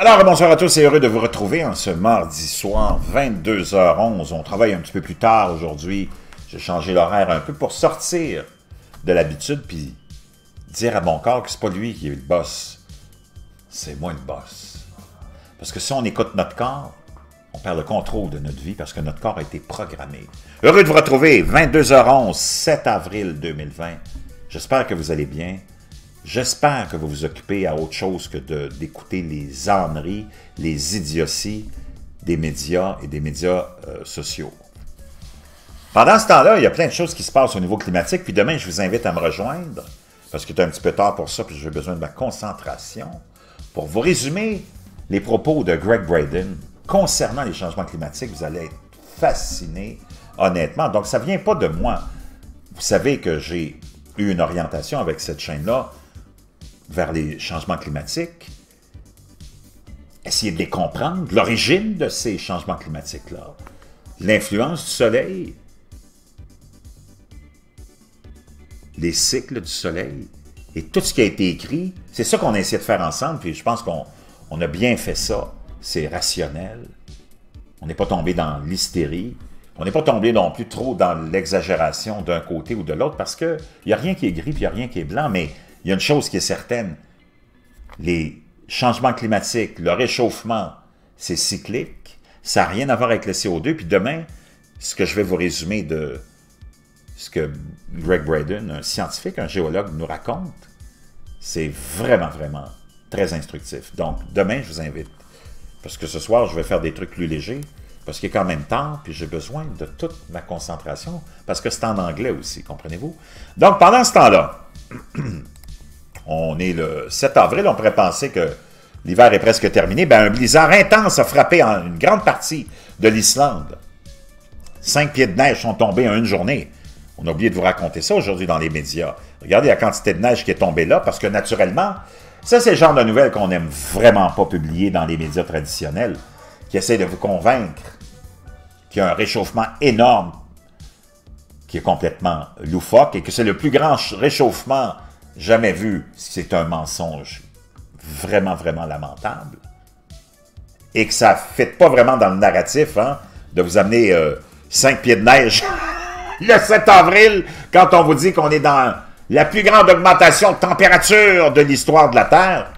Alors, bonsoir à tous et heureux de vous retrouver en ce mardi soir, 22h11. On travaille un petit peu plus tard aujourd'hui. J'ai changé l'horaire un peu pour sortir de l'habitude puis dire à mon corps que c'est pas lui qui est le boss. C'est moi le boss. Parce que si on écoute notre corps, on perd le contrôle de notre vie parce que notre corps a été programmé. Heureux de vous retrouver, 22h11, 7 avril 2020. J'espère que vous allez bien. J'espère que vous vous occupez à autre chose que d'écouter les âneries, les idioties des médias et des médias euh, sociaux. Pendant ce temps-là, il y a plein de choses qui se passent au niveau climatique, puis demain, je vous invite à me rejoindre, parce qu'il est un petit peu tard pour ça, puis j'ai besoin de ma concentration, pour vous résumer les propos de Greg Braden concernant les changements climatiques. Vous allez être fasciné, honnêtement. Donc, ça ne vient pas de moi. Vous savez que j'ai eu une orientation avec cette chaîne-là vers les changements climatiques, essayer de les comprendre, l'origine de ces changements climatiques-là, l'influence du soleil, les cycles du soleil, et tout ce qui a été écrit, c'est ça qu'on a essayé de faire ensemble, puis je pense qu'on a bien fait ça. C'est rationnel. On n'est pas tombé dans l'hystérie. On n'est pas tombé non plus trop dans l'exagération d'un côté ou de l'autre, parce qu'il n'y a rien qui est gris, il n'y a rien qui est blanc, mais il y a une chose qui est certaine, les changements climatiques, le réchauffement, c'est cyclique, ça n'a rien à voir avec le CO2, puis demain, ce que je vais vous résumer de ce que Greg Braden, un scientifique, un géologue, nous raconte, c'est vraiment, vraiment très instructif. Donc, demain, je vous invite, parce que ce soir, je vais faire des trucs plus légers, parce qu'il est quand même temps, puis j'ai besoin de toute ma concentration, parce que c'est en anglais aussi, comprenez-vous? Donc, pendant ce temps-là, On est le 7 avril, on pourrait penser que l'hiver est presque terminé. Ben, un blizzard intense a frappé une grande partie de l'Islande. Cinq pieds de neige sont tombés en une journée. On a oublié de vous raconter ça aujourd'hui dans les médias. Regardez la quantité de neige qui est tombée là, parce que naturellement, ça, c'est le genre de nouvelles qu'on n'aime vraiment pas publier dans les médias traditionnels, qui essaient de vous convaincre qu'il y a un réchauffement énorme qui est complètement loufoque et que c'est le plus grand réchauffement jamais vu, c'est un mensonge vraiment, vraiment lamentable, et que ça ne fait pas vraiment dans le narratif hein, de vous amener euh, cinq pieds de neige le 7 avril, quand on vous dit qu'on est dans la plus grande augmentation de température de l'histoire de la Terre.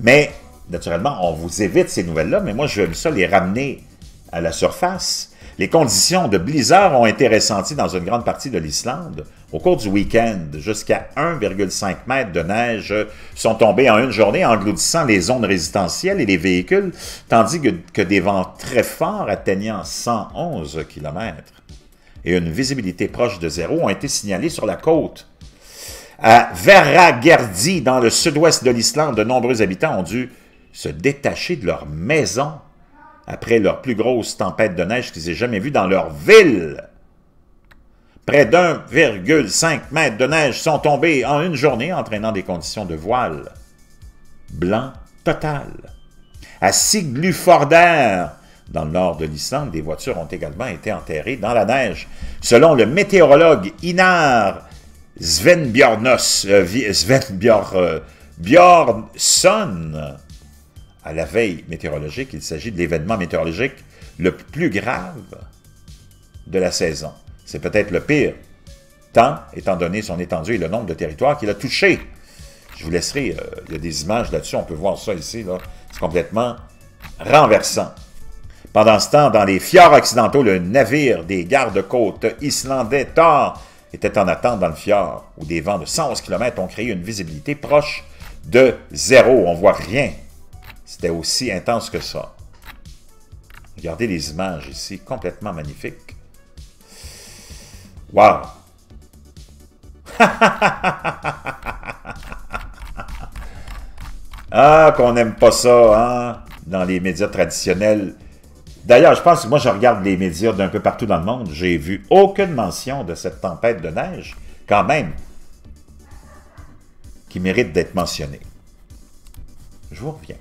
Mais, naturellement, on vous évite ces nouvelles-là, mais moi, je veux ça les ramener à la surface les conditions de blizzard ont été ressenties dans une grande partie de l'Islande. Au cours du week-end, jusqu'à 1,5 mètres de neige sont tombés en une journée, engloutissant les zones résidentielles et les véhicules, tandis que, des vents très forts atteignant 111 km et une visibilité proche de zéro ont été signalés sur la côte. À Verragerdi, dans le sud-ouest de l'Islande, de nombreux habitants ont dû se détacher de leur maison après leur plus grosse tempête de neige qu'ils aient jamais vue dans leur ville. Près d'1,5 mètre de neige sont tombés en une journée, entraînant des conditions de voile blanc total. À Sigluforder, dans le nord de l'Islande, des voitures ont également été enterrées dans la neige. Selon le météorologue Inar Bjornsson, à la veille météorologique, il s'agit de l'événement météorologique le plus grave de la saison. C'est peut-être le pire, tant étant donné son étendue et le nombre de territoires qu'il a touché. Je vous laisserai, euh, il y a des images là-dessus, on peut voir ça ici, c'est complètement renversant. Pendant ce temps, dans les fjords occidentaux, le navire des gardes-côtes islandais Thor était en attente dans le fjord, où des vents de 111 km ont créé une visibilité proche de zéro. On voit rien aussi intense que ça. Regardez les images ici, complètement magnifiques. Wow! ah, qu'on n'aime pas ça, hein, dans les médias traditionnels. D'ailleurs, je pense que moi, je regarde les médias d'un peu partout dans le monde. J'ai vu aucune mention de cette tempête de neige, quand même, qui mérite d'être mentionnée. Je vous reviens.